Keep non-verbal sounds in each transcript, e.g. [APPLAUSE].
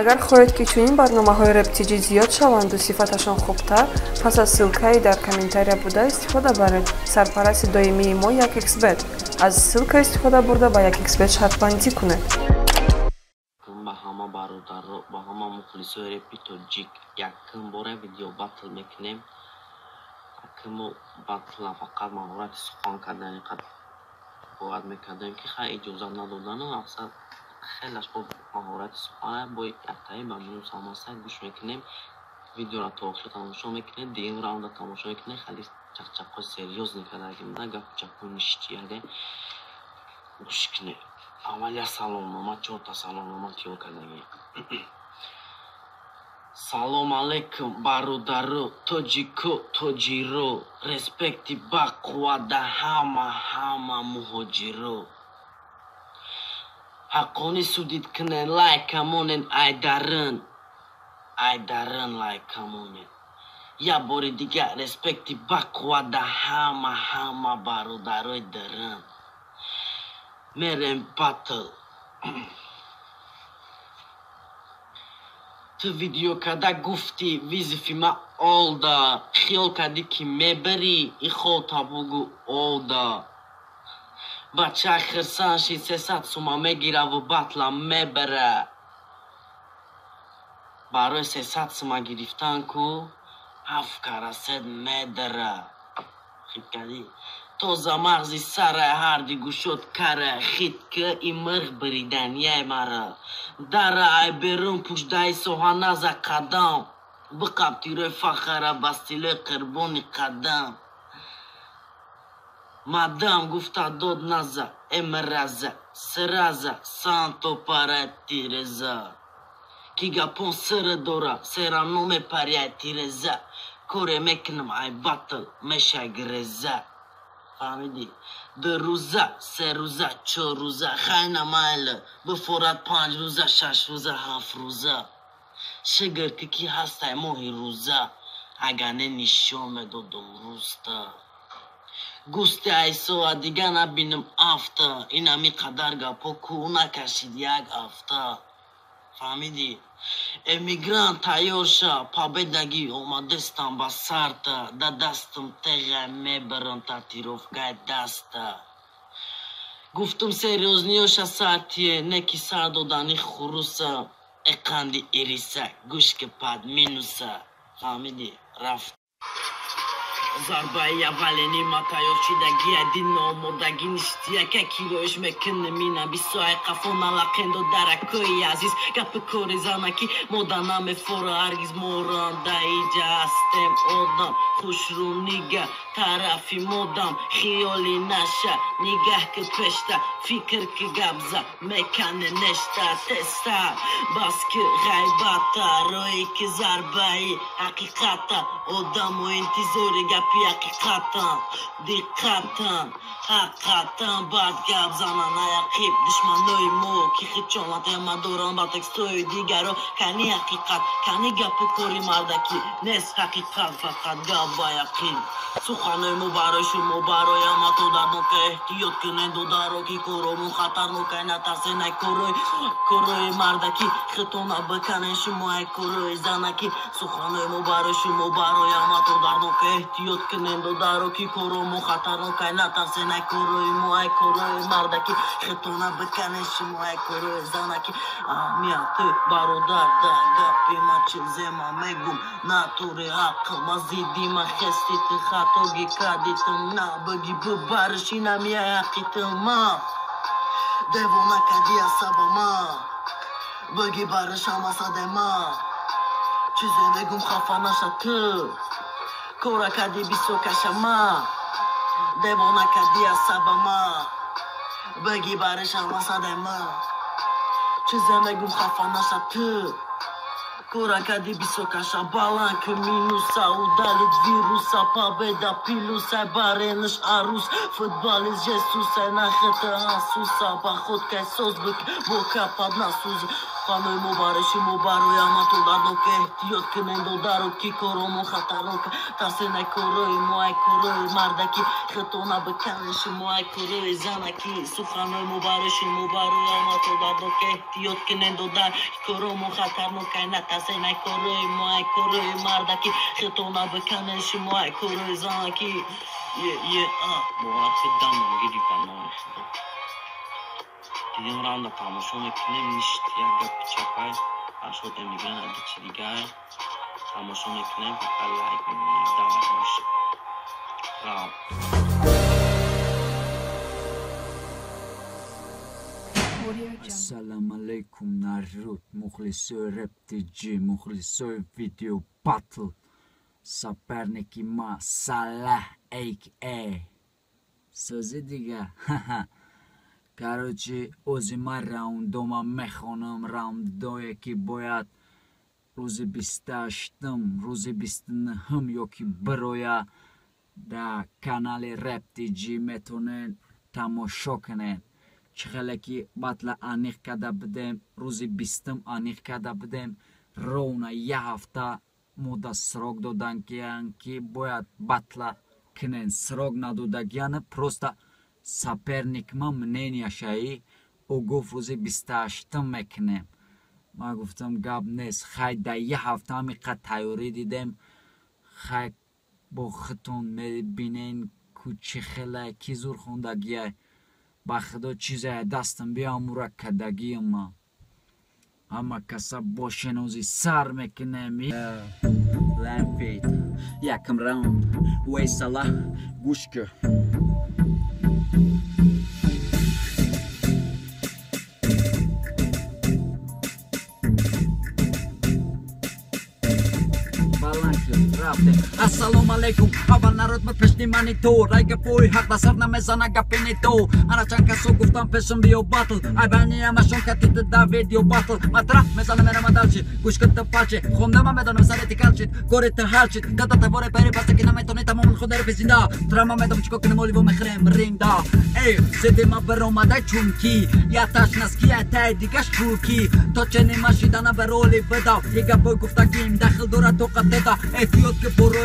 агар хоҳед ки чунин барномаҳои рептиҷӣ зиёд шаванду сифаташон хубтар пас аз ссилкаи дар комментария буда истифода баред. Сарпарасти доимии мо 1xbet аз ссилка истифода бурда ба 1xbet шартбандӣ кунед. Ба ҳама бародаро ба ҳама мухлисои репи тоҷик якм бора видео батл мекунем акмо батла фақат маҳорати сухон кардани қад бояд мекардем ки хай иҷозат надодану мақсад хелаш бо маҳорати сухан бо яктаи ба минусамасай гӯш мекунем видеоро то охир тамошо мекунед дуюм раунда тамошо мекунед хеле чақчақҳои серёзни кардагимда гапу чапу ништияде гӯш кунед аввалия саломнома чорта саломнома тиёр кардагӣ Салом алейкум, барудару, тоджико, тоджиро, респекти бакуада, хама, хама, муходжиро. Hakoni sudit knen lai kamonen aydarın. Aydarın lai kamonen. Ya bori diga respekti bakwa хама hama hama baru daroy darın. Meren patıl. Видео када гуфти визифи ма олда хиёл кардӣ ки мебари ихота бугу олда. Бача хирсанши сесад сума мегираву батла мебара барои сесад сума гирифтан ку ҳафт карасед медара хикади тоза мағзи сара ҳарди гушод кара хит ки имирғ биридания мара. Дара ай берун пушдаи соҳа наза қадам. Биқабтирои фахара бастилои қирбони қадам. Мадам гуфта дод наза эмраза сраза санто паратиреза ки гапон сири дора сера номепаряй тиреза. Коре мекунам ай батл мешагреза فهمیدی. به روزه سه روزه چه روزه خیلی مایله به فراد پنج روزه شش روزه هفت روزه. شگر کی هستی مهی روزه؟ اگانه نشومه دو روسته گوستی ایسو دیگه نبینم افته این همی قدر گپو کو نکشید یک افته фаҳмидӣ. Эмигрант тайёр ша победагӣ омадестам ба сарта да дастам теғай мебарам татировкаи даста. Гуфтум серёзниёша сартие не ки сар додани хуруса эқанди ириса гӯшки пад минуса. Фаҳмидӣ рафт зарбаи аввалини матаёрчидаги адин омодаги ништияка кироиш мекунни мина бисоай қафона лақендо даракои азиз гапи кори занаки мода намефора ҳаргиз моранда иҷа ҳастем одам хушрӯ нига тарафи модам хиёли наша нигаҳ ки пешта фикр ки габза мекане нешта теста бас ки ғайбата рӯи ки зарбаи ҳақиқата одаму интизори гапи ҳақиқатан диққатан ҳаққатан бад гап занан аяқиб душманои мо ки хичонатема доран ба текстои дигаро кани ҳақиқат кани гапу кори мардакӣ нест ҳақиқат фақат гап ба яқин. Суханои мо барои шумо барои ҳамато дарднока эҳтиёт куненду даро ки коромон хатарнокай натарсен ай корои мардакӣ хитона биканен шумо ай корои занакӣ. Суханои мо барои шумо барои ҳамато дарднока эҳтиёт куненду даро ки коромон хатарнокай натарсен ай корои мо ай корои мардакӣ хитона биканен шумо ай корои занакӣ аҳамияти бародар да гапи ма чизема мегум натури ҳақл ма зидима хестити ха тоги кадитм на бигӣ бибариш инамияи ҳақитма девона кади асабама бигӣ баришам асадема чизе мегум kora kadi biso kashama. Debona kadi asabama bagi barış almasa dema çizeme gum kafana satı kora kadi biso kasha balan ki minusa udalit virusa pabeda pilusa barenış arus. Futbolist jesusa na hıtı asusa bahot kay söz bık padna ҳамаи мо бариши мо барои ҳамату дардока эҳтиёт кунем додару ки коромо хатарока касе най корои мо ай корои мардаки хитона биканиши мо ай корои занаки суханои мо бариши мо барои ҳамату дардока эҳтиёт кунем додар коромо хатарнока на касе най корои мо ай корои мардаки хитона биканиши мо ай корои занаки е е а муатидамон гири паноҳ Videoranno promozione Knem Nishtia Gapchapai Aso Demigan Adichirigai Promozione Knem Pakalai Knem Davar Mushik Assalamu alaikum narut. Muhlisoy raptici muhlisoy video battle. Sapernikima Salah aka Sözü diga. [LAUGHS] короче озима раундома мехонам. Раундое ки бояд рӯзи бисташтум рӯзи бистунҳум ё ки бироя дар канали рептиҷи метонед тамошо кунед. Чӣ хеле ки батла аниқ карда будем рӯзи бистум аниқ карда будем ровна як ҳафта мода срок додан ки бояд батла кунен срок надодагияна просто соперник ма мненияшаи ӯ гуфт рӯзи бистаҳаштум мекунем ма гуфтам гап нест хай дар як ҳафта ҳамиқа тайёрӣ дидем хай бо хитон мебинен ку чӣ хеле ки зур хондагия ба худо чизе дастам биамура кадагима ҳама каса бо шинозӣ сар мекунем якм раунд вайсала гӯшка ассалому Assalamu alaikum. Αβα να ρωτ με πέσνη μανιτό. Ράγκα που η χάρτα σάρνα με σαν αγκαπινιτό. Άρα τσαν κασό κουφτάν πέσουν δύο μπάτλ. Αιβανία μα σον κατ' την τα βίντεο μπάτλ. Ματρά με σαν εμένα μαντάλτσι. Κουσκό το πάτσι. Χονέμα με τον εσάρι τη κάλτσι. Κόρε τα χάλτσι. Κατά τα βόρε περίπαστα και να με τον ήταν μόνο χοντέρ με τον τσικό και νεμόλυβο τα σνα σκιά τα ειδικά σκουκι. Το τσενι μα ήταν αβερόλι τα χελδόρα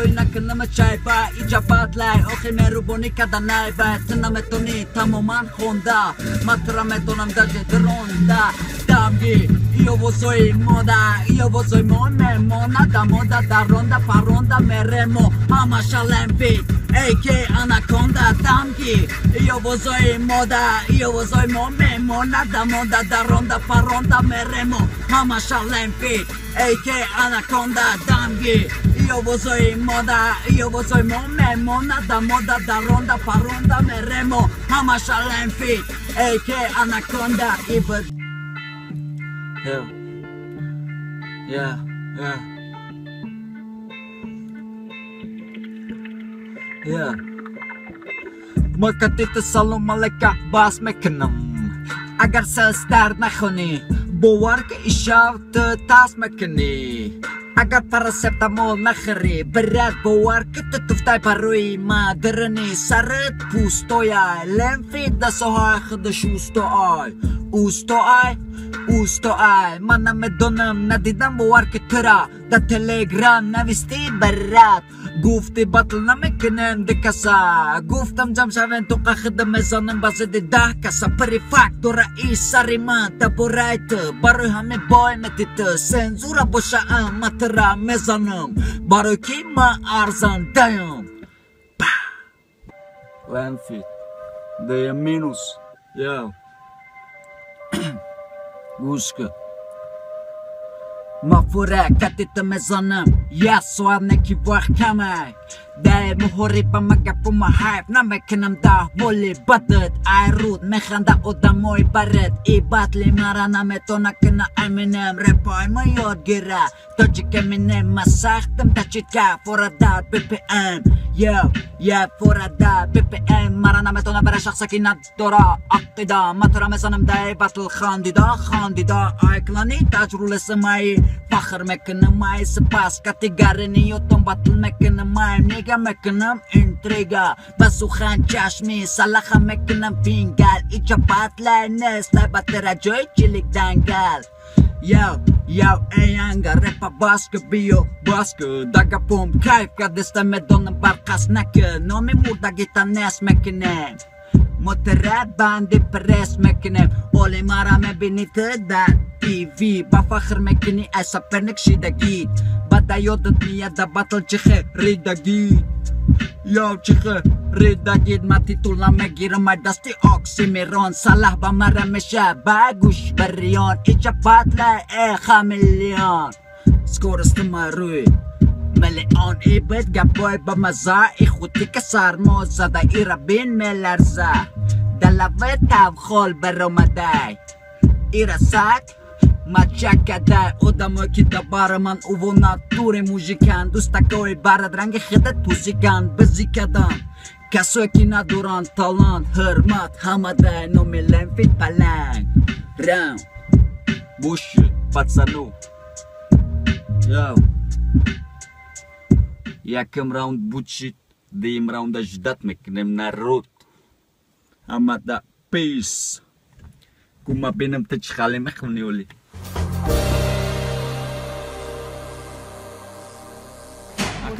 эҳтиёт ки борои накунама чайба иҷабатлай охи мерубонӣ карда найба ту наметонӣ тамоман хонда матра метонам даже дронда дамги иовозои мода иовозои мо мемонада мода даронда паронда меремо ҳамашалемби эйке анаконда дамги иовозои мода иовозои мо Yo vos soy moda, yo vos soy mome, monada, moda da ronda, pa ronda me remo, ama shalen fit, AK anaconda, even. Yeah, yeah, yeah. Yeah. Մկտիտը սալում ալեկա բաս մեկնամ Ագար սել ստար նախոնի Բովարկը իշավ տտաս մեկնի Макатита салом алейка бас мекунам. Агар саз usto ai usto ai mana me donam na didam war da telegram na visti barat gufti batl na me kenen de guftam jam shaven to khadam me zanam base de da kasa. Pri faktor isari mata borait baro hame boy na tit senzura bosha matra me zanam baro kima arzan dayam Landfit. Guska. Mafura, katita me zanëm Ja, so adne ki vërë kamer Daar me horipa maga puma hype. Na me kenam da volley batted I root me khanda oda moy baret. I batli marana me tona kena eminem. Repoy me yod gira. Tochi kemine masachtem tachi ka. For a da ppm يا يا فردا بي بي ام مرنا متونا برا I ندرا عقدا مطرا مسنم داي بطل خانديدا خانديدا ايكلاني تاجرو لسماي فخر مكن ماي سباس كاتيغارني يوتم بطل مكن ماي mega mekenem intriga بسوخان چشمی سلخه میکنم فینگل ایچا پتله نیسته بطره جای چیلیک دنگل Yo, yo, ey anga, repa baskı bio, baskı Daga pum, kayıp kadiste medonun barkas nakı Nomi murda gitan nes mekinem Mutere bandi pres mekinem Oli mara me binitı der TV با فخر مکنی ایسا پرنک شیدگیت بدا میاد دا بطل چی ریدگی یا چی خریدگیت ما تیتولا می‌گیرم ما دستی آکسی میران صلاح با مرا میشه بگوش بریان ایچا پتله ای خمیلیان سکورست ملی آن ای بید گپای با مزه ای خودی که سرما زده ای را بین میلرزه دلوه برو برامده ای را далаве тавхол баромадай ира сак мачакадай одамо ки дабара ман увона тури мужикан дустакои барадранги хида тузикан бизикадан касое ки надоранд талант ҳурмат ҳамадай номи ленфит паланг рам буши пацану Yo. Яким раунд бучит, дим раунда ждат мекнем народ. Амада пейс. Кума бинам тач хали мехлни оли.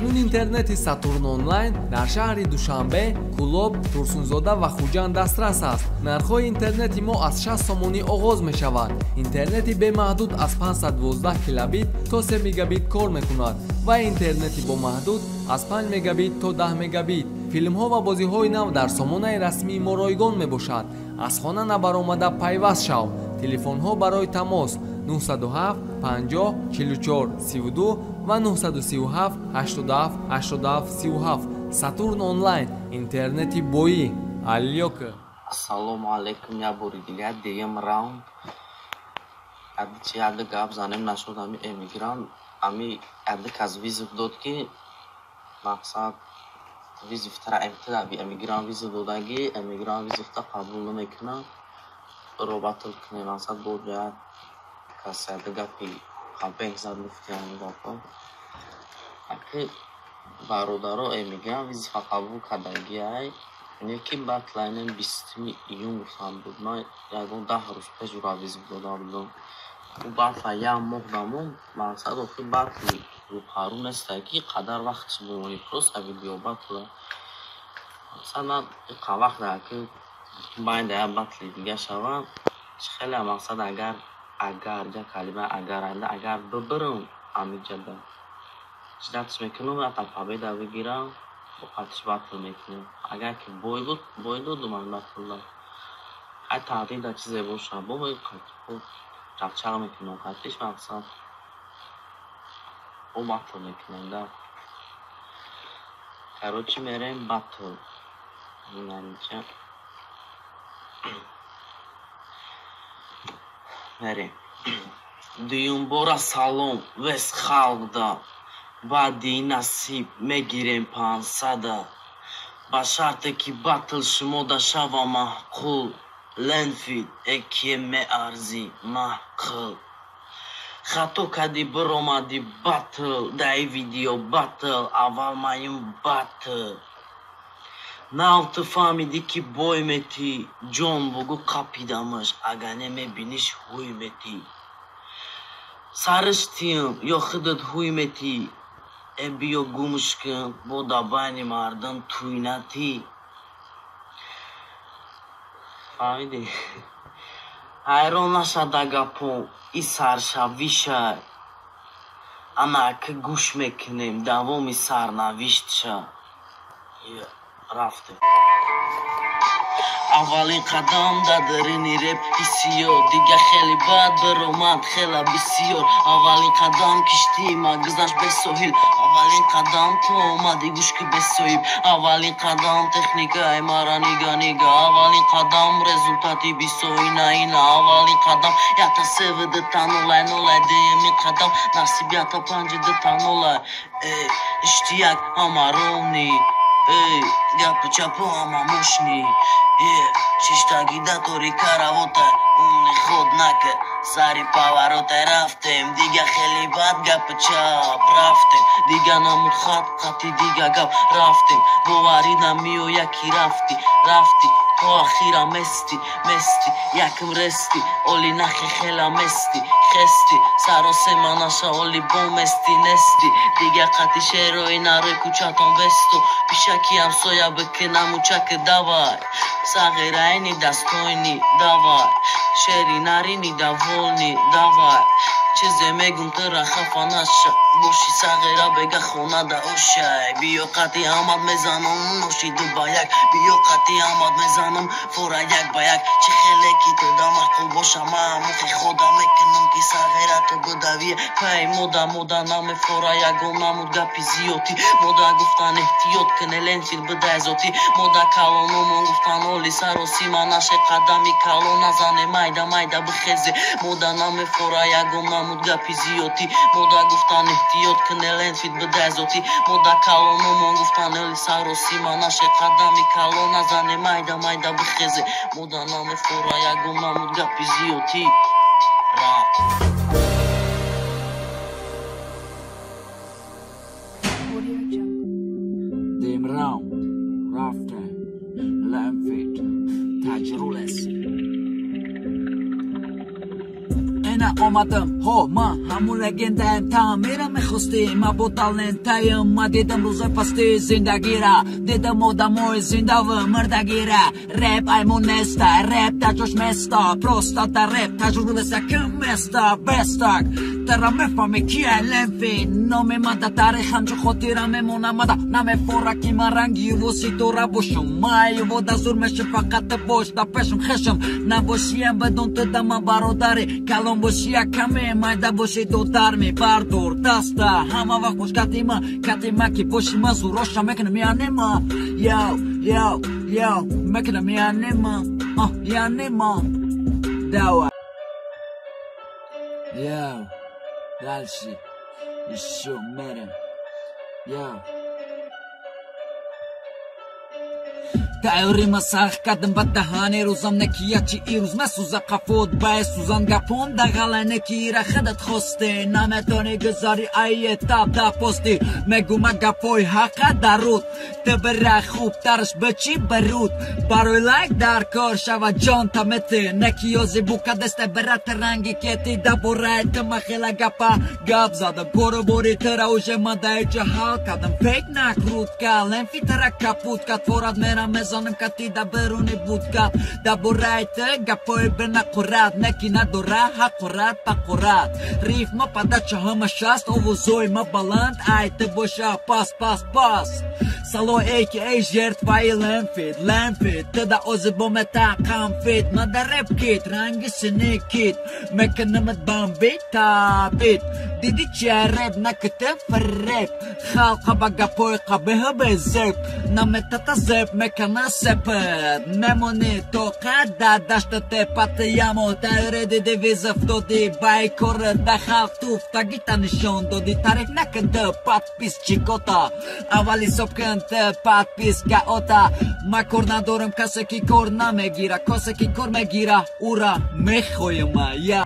акнун интернети сатурн онлайн дар шаҳри душанбе кӯлоб турсунзода ва хуҷанд дастрас аст. Нархҳои интернети мо аз 6 сомонӣ оғоз мешавад интернети бемаҳдуд аз 512 килобит то 3 мегабит кор мекунад ва интернети бомаҳдуд аз 5 мегабит то 10 мегабит. Филмҳо ва бозиҳои нав дар сомонаи расмии мо ройгон мебошад. Аз хона набаромада пайваст шав телефонҳо барои тамос 907 50 44 32 ва 937 87 87 37 сатурн онлайн интернети боӣ. Алёка ассалому алайкум я бори дигар дегем раунд. Ади чи ади гап занем нашуд ами эмигрант. Ами ади кас визив дод ки мақсад визифтара эмтидаби эмигрант визив додаги эмигрант визифта қабул намекунад. Робатл кунем мақсад боҷояд касиада гапи кампейн зад гуфтиани гапа аки бародаро эмиган визифа қабул кардагиай неки батлайнен бистми июн гуфтан буд. Ман ягон даҳ рӯз пеш ӯра визиф дода будам батла як моҳ дамон. Мақсад охи батли рӯпару нестай ки қадар вақтиш бимонӣ просто видео батла мақсад ман иқа вақт дара ки байда як батли дига шавам хеле мақсад агар агар ҷа калима агар анда агар бибирам амиҷада шидатиш мекунам ата победа бигирам қатиш батл мекунем агар ки бой буд бой додуман батлда ай таҳдида чизе боша бой чақчақ мекунам қатиш мақсад о батл мекунем да короче мерем батл инанча Мерем дуюмбора салом вес халқда баъди насиб мегирем пансада. Ба шарте ки батл шумода шава маҳқул ленфид экие меарзи маҳқил. Хато кади биромади батл дай видео батл аввал маюм батл Nalte famidiki boymeti, John Bogu kapidamış, aganeme biniş huymeti. Sarıştım, yoxıdıt huymeti, ebiyo gumuşkın, bu da benim ardın tuynati. Famidi. Hayronlaşa da kapı, isarşa vişa, ana kı guşmeknim, davom isarna viştşa. Yeah. Рафтем аввалин қадам дар дарини реп ҳиссиёт дига хеле бад баромад хела бисёр. Аввалин қадам киштии ма гузашт бе соҳил аввалин қадам то омади гӯшки бесоҳиб. Аввалин қадам техникаи мара нига нига. Аввалин қадам результати бисоинаина аввалин қадам ята севиди танолай нолай дуюмин қадам насибята панҷиди танолай. Э иштияк ҳамаровни Эй, гапу чапу ама мушни Е, чиштаги да тори каравота Умни ход سری پاورو رفتیم دیگه خیلی بد گپ چپ رفتم دیگه نمود خط خطی دیگه گپ رفتیم. باوری نمیو یکی رفتی. رفتی تو آخیرا مستی مستی. یکم رستی. اولی نخی خیلا مستی. خستی. سر و سمانشا اولی بوم مستی نستی. دیگه قطی شیروی نره کوچاتان بستو. پیشکی هم سویا بکنم چک دوار. سغیرینی دستوینی دوار. شیری نرینی دوار. молнии, давай. Чизе мегум тыра хафа наша боши сағира бега хонада ошай. Биё қати амад мезанам ноши ду ба як. Биё қати амад мезанам фора як ба як. Чӣ хеле ки ту да маъқул боша ман мухи хода мекунам ки сағира ту гудавия пай мода мода намефора ягон намуд гапи зиёдӣ мода гуфтан эҳтиёт кунелен фил бидай зотӣ мода калономон гуфтан оли сароси манаше қадами кало назане майда майда бихезе мода намефора ягон намуд гапи зиёдӣ мода гуфтан эҳтиёт кунелен фил бидай зотӣ мода калономон гуфтан оли сароси манаше қадами кало назане майда майда бихезе. Мода намефора ягон намуд гапи зиёдӣ Dem Omadam, ho ma hamun legendaim taamira mehosти ма бо талентаим ма дидам рӯзои пасти зиндагира. Дидам одамои зиндави мирдагира реп аймон неста реп таҷош места просто да реп таҷрубалеса ким места? Бестак тара мефаҳме. Кия ленфи номи мада тарих ҳамчун хотира мемона. Мада намефора ки ман ранги воситора бошум. Майво дазур меши фақат бош да пешум хешам набошиям бадон туда ман бародари. Калон бошия каме майда боши додарми бардор даста ҳама вақт бош катима катима ки боши ман зуроша мекунам янема яв яв яв мекунам янема янема дава That shit is so meta. Yeah. тайёрима сахт кардам ба даҳани рӯзам некия чи ирӯз месӯза қафот бай сӯзан гапон дағала неки ира хадат хосте наметони гузари айе таб да пости мегума гапои ҳақа даруд тибира хубтараш бичи баруд барои лайк дар кор шава ҷон тамети неки ёзи бука десте бират ранги кети дабораи тима хела гапа гап задам бору бори тира уже мадаи ҷаҳал кардам фек накрутка ленфитара капутка творат мерам мезоним кати да беруни будка да бораи ти гапои бинақурат неки надора ҳақурат пақурат рифма падача ҳама шаст овозои ма баланд ай ти боша пас пас пас сало эки эй жертваи ленфит ленфит ти да озибомета қамфит мадареп кит ранги сини кит мекунамат бамбит табит диди чареб накити фреб халқа ба гапои қабиҳа безеб наметата зеб мекана сепед мемони то қада даштате патиямо тайреди девиза фтоди бай кора да халқ туфтагита нишон доди тариф накунди подпис чикота аввали ҳисоб кунди подписка ота ма кор надорам касе ки кор намегира касе ки кор мегира ура мехоҳима я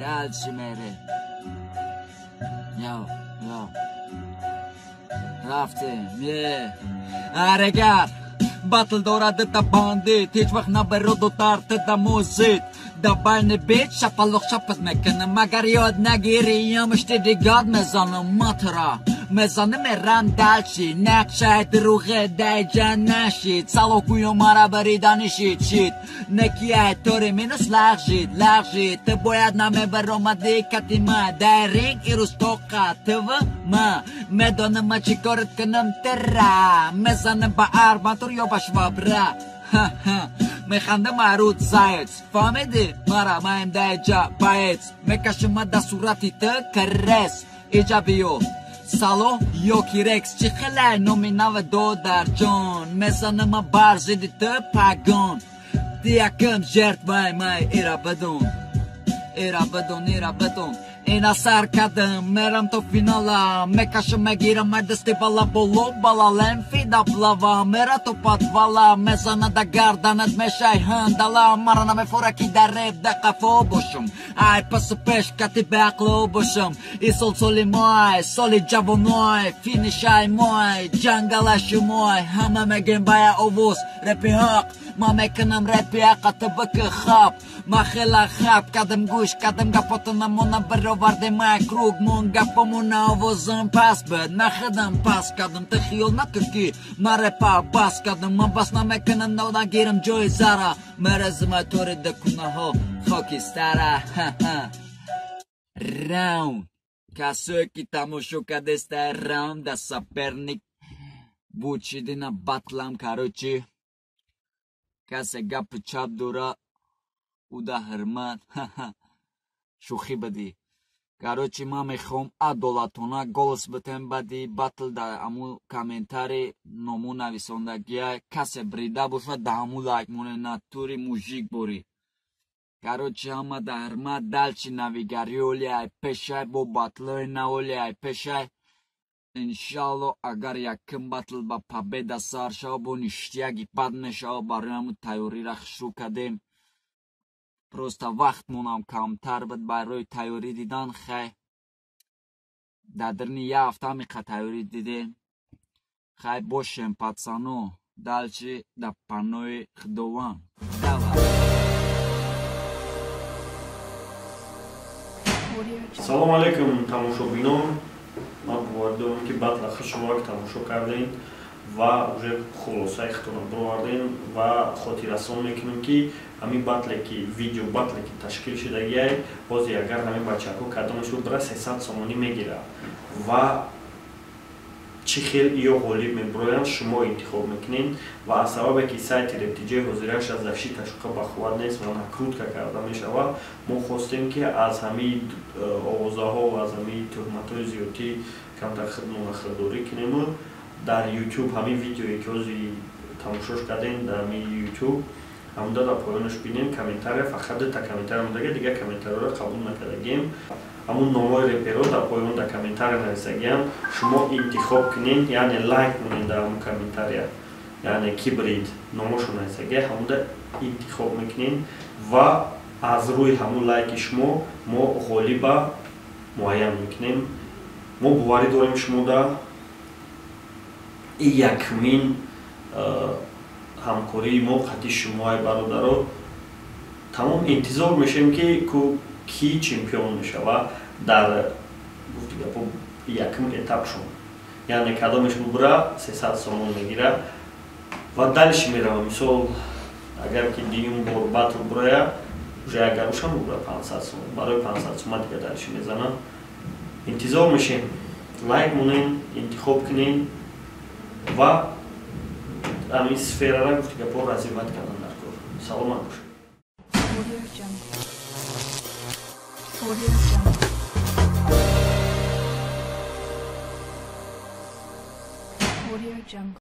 дальше Yo, yo. Рафтем, е. Арегар, батл дорад да бандит, ҳеҷ вақт набароду тарт да музит. Да байни бит шапалоқ шапат мекунам, магар ёд нагирӣ, ёмишти дигад мезанам матра. میزانه میرم دلچی نقشه دروغه دیجه نشید سلوکویو مرا بریدانشید شید نکیه توری منس لغجید لغجید تو باید نمی برامدی کتیمه در رینگ ایروز توقع تو ما می‌دانم ما چی کارت کنم با می‌زنم یو باش یا به شوابره میخنده مرود زایت فهمیدی مرا من دیجه باید می‌کشم در صورتی تو کرس ایجابیو сало ёки рекс чӣ хеле номи нава додар ҷон? Мезанама бар зидди ту пагон. Диякам жертваи май Inasa arkadım meram to finala Mekaşı megira merdes tivala Bolu bala lenfi da plava Mera to patvala Mezana da gardanet meşay hındala Marana me fora ki da rep da kafo boşum Ay pasu peş kati be aklo boşum Isol soli moy soli javo noy Finishaj moj jangalaşı moj Hama me genbaya ovus repi hak Ma me kënëm repi aka të bëkë hap. Ma khela hap kadëm gush kadëm ga potën amona bërë бароварде май круг мон гапомона овозам пас бид нахидам пас кардам ты хиёл накун ки ма репа бас кардам. Ма бас намекунам нагирам ҷои зара. Меразима торида кунаҳо хокистара раунд. Касое ки тамошо кардеста раунда саперник бучидина батлам карочи касе гапи чап дора уда ҳирмат шӯхӣ бадӣ карочи ман мехоҳам адолатона голос битем бади батл дар аму комментари ному нависондагия касе брида бошад да ҳаму лайк моне натури мужик борӣ. Карочи ҳама да ҳирмат далчи навигари олиай пешай бо батлои наолиай пешай. Иншалло агар якин батл ба победа сар шава бо ништияги бад мешава барои ҳамн тайёрира шурӯъ кардем просто вақтмонам камтар буд барои тайёрӣ дидан хай дар дарни як ҳафта ҳамиқа тайёрӣ дидем хай бошем пацано далчи дар панои худованд салому алайкум тамошобинон ман бовар дорам ки баъд ахир шумоак тамошо кардем ва уже хулосаи хитона бировардем ва хотиррасон мекунем ки ҳамин батле ки видео батле ки ташкил шудагиай бозе агар ҳамин бачаҳо кардамашуд бира сесад сомонӣ мегирад ва чӣ хел ё ғолиб мебироянд шумо интихоб мекунед ва аз сабабе ки сайти рептиҷои ҳозира шаздафши ташуқа бахуват нест ва накрутка карда мешавад мо хостем ки аз ҳамаи э, овозаҳо ва аз ҳамаи тӯҳматҳои зиёдӣ камтар монахилдорӣ кунем дар youtube ҳамин видеое ки ҳози тамошош кардем дар ҳамин youtube ҳамда дар поёнаш бинем комментария фақат дита комментария мудага дигар комментариёро қабул накардагем. Ҳамун номҳои реперо дар поён дар комментария нависагиам шумо интихоб кунед яъне лайк монед дар ҳамун комментария яъне кибрид номошо нависагия ҳамуда интихоб мекунед ва аз рӯи ҳамун лайки шумо мо ғолиба муайян мекунем. Мо боварӣ дорем шумода и якмин ҳамкории мо қатъи шумои бародаро тамом интизор мешавем ки ки чемпион мешава дар гуфтигапо якм этапшон яъне кадомеш мубра сесад сомон мегира ва дальше мерава мисол агар ки дуюм бор батл бурая уже агар уша мубра пансад сомон барои пансад сома дига дальше мезанам интизор мешем. Лайк монем интихоб кунем ვა ამ ის სფერა რა გვიჩნია პორაზე მათგან ანარკო სალმანუში Audio Jungle. Audio Jungle. Audio Jungle.